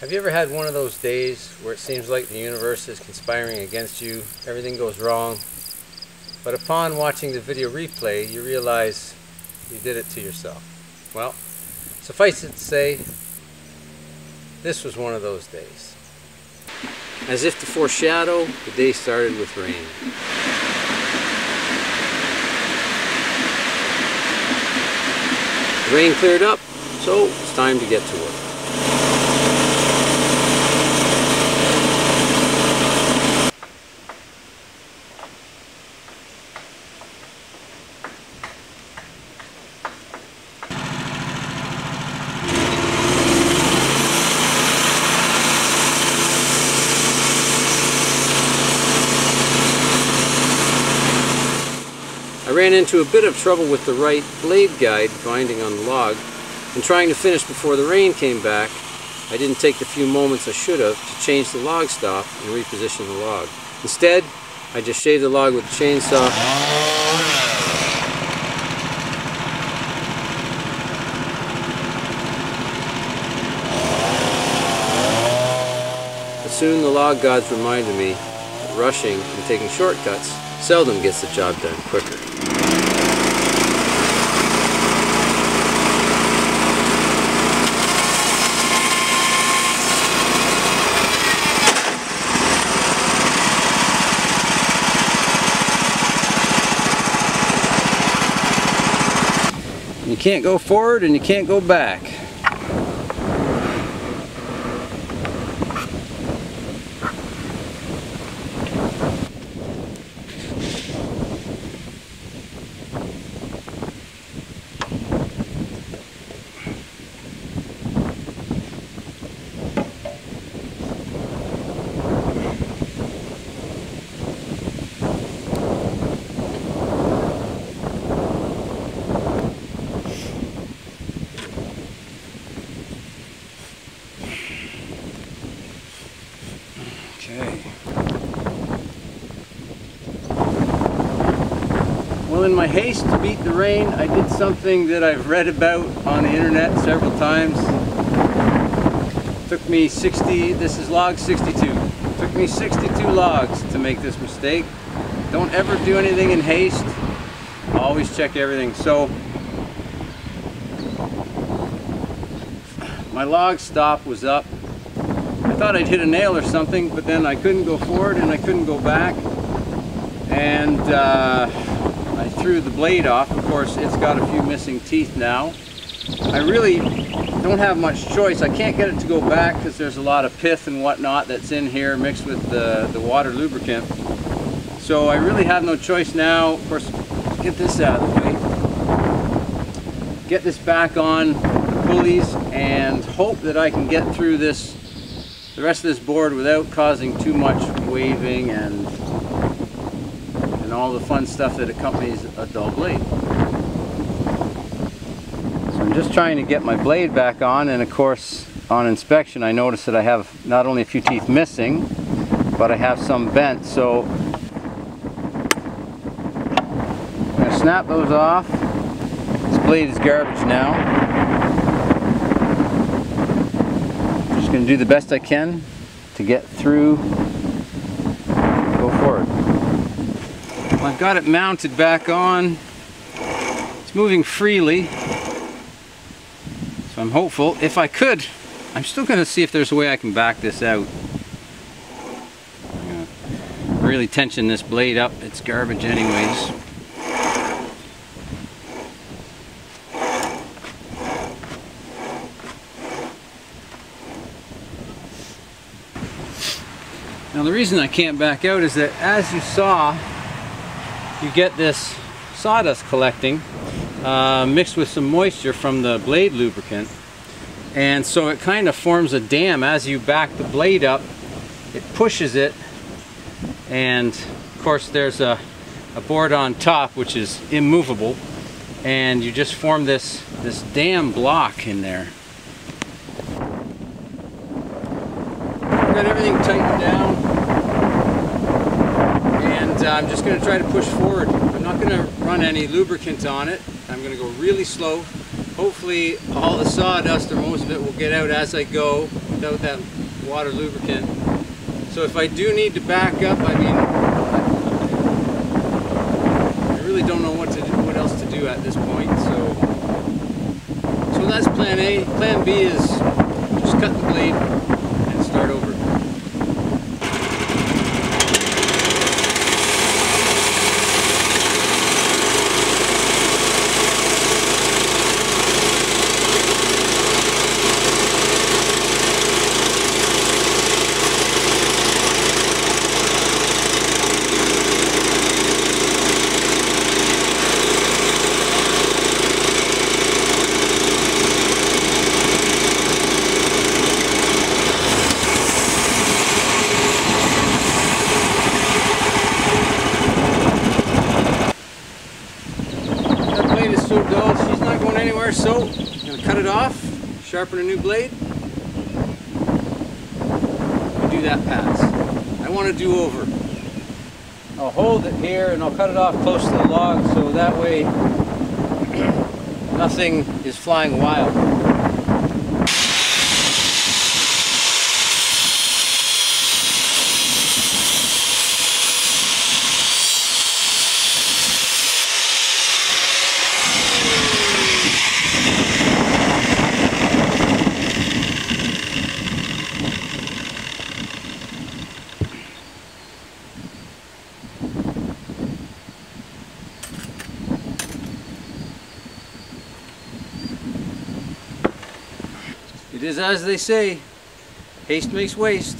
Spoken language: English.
Have you ever had one of those days where it seems like the universe is conspiring against you, everything goes wrong, but upon watching the video replay you realize you did it to yourself? Well, suffice it to say, this was one of those days. As if to foreshadow, the day started with rain. The rain cleared up, so it's time to get to work. Ran into a bit of trouble with the right blade guide binding on the log and trying to finish before the rain came back I didn't take the few moments I should have to change the log stop and reposition the log. Instead I just shaved the log with a chainsaw But soon the log gods reminded me that rushing and taking shortcuts seldom gets the job done quicker. You can't go forward and you can't go back. In my haste to beat the rain, I did something that I've read about on the internet several times. Took me 60, this is log 62. Took me 62 logs to make this mistake. Don't ever do anything in haste. Always check everything. So, my log stop was up I thought I'd hit a nail or something, but then I couldn't go forward and I couldn't go back. And uh, I threw the blade off. Of course, it's got a few missing teeth now. I really don't have much choice. I can't get it to go back because there's a lot of pith and whatnot that's in here mixed with the, the water lubricant. So I really have no choice now. Of course, get this out of the way. Get this back on the pulleys and hope that I can get through this the rest of this board without causing too much waving and and all the fun stuff that accompanies a dull blade. So I'm just trying to get my blade back on and of course on inspection I notice that I have not only a few teeth missing but I have some bent so I'm going to snap those off. This blade is garbage now. I'm just going to do the best I can to get through, go forward. I've got it mounted back on. It's moving freely. So I'm hopeful. If I could, I'm still going to see if there's a way I can back this out. really tension this blade up. It's garbage anyways. Now the reason I can't back out is that as you saw, you get this sawdust collecting uh, mixed with some moisture from the blade lubricant. And so it kind of forms a dam as you back the blade up. It pushes it and of course there's a, a board on top which is immovable and you just form this, this dam block in there. got everything tightened down and uh, I'm just going to try to push forward. I'm not going to run any lubricant on it. I'm going to go really slow. Hopefully all the sawdust or most of it will get out as I go without that water lubricant. So if I do need to back up, I mean, I really don't know what to do, what else to do at this point. So, so that's plan A. Plan B is just cut the blade and start over. She's not going anywhere, so I'm gonna cut it off, sharpen a new blade, do that pass. I want to do over. I'll hold it here and I'll cut it off close to the log so that way nothing is flying wild. It is as they say, haste makes waste.